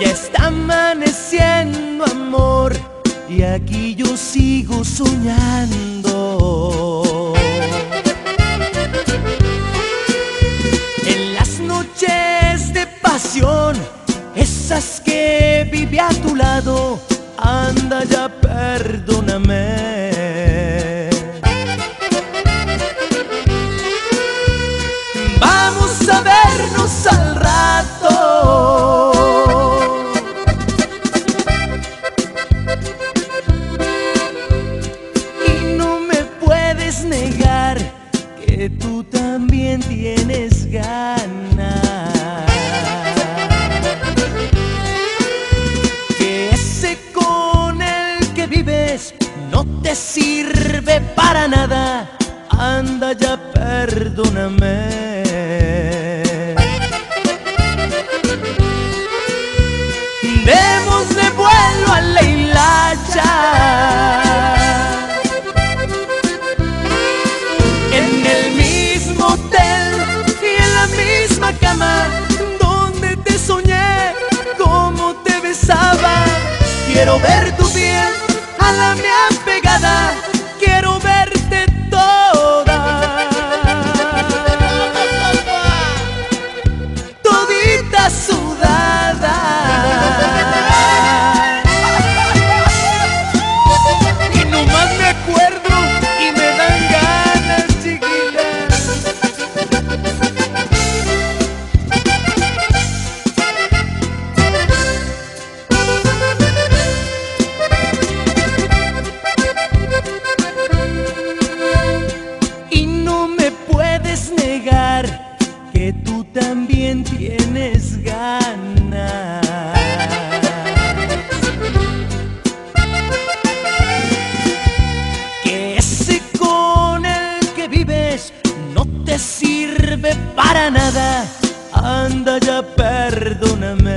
Ya está amaneciendo amor y aquí yo sigo soñando. Anda ya perdóname. Vamos a vernos al rato. Y no me puedes negar no te sirve para nada. Anda ya, perdóname. Démosle vuelo a la hilacha. En el mismo hotel y en la misma cama donde te soñé, como te besaba. Quiero ver tu piel quiero verte toda. Todita sudada. Puedes negar que tú también tienes ganas. Que ese con el que vives no te sirve para nada. Anda ya, perdóname.